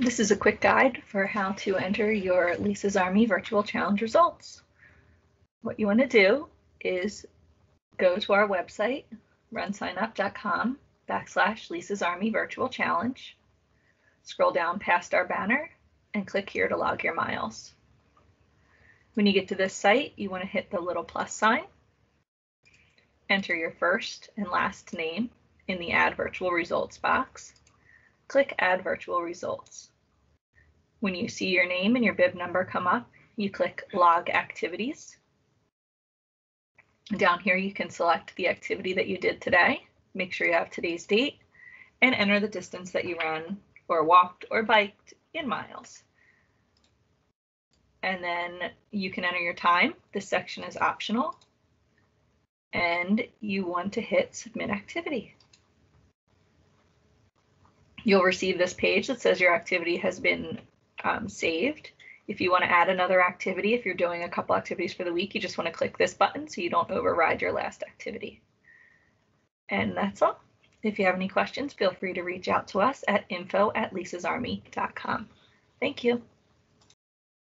This is a quick guide for how to enter your Lisa's Army Virtual Challenge results. What you want to do is go to our website, runsignup.com backslash Lisa's Army Virtual Challenge. Scroll down past our banner and click here to log your miles. When you get to this site, you want to hit the little plus sign, enter your first and last name in the Add Virtual Results box, click Add Virtual Results. When you see your name and your bib number come up, you click Log Activities. Down here, you can select the activity that you did today. Make sure you have today's date and enter the distance that you ran or walked or biked in miles. And then you can enter your time. This section is optional. And you want to hit Submit Activity. You'll receive this page that says your activity has been um, saved. If you want to add another activity, if you're doing a couple activities for the week, you just want to click this button so you don't override your last activity. And that's all. If you have any questions, feel free to reach out to us at info at. Thank you.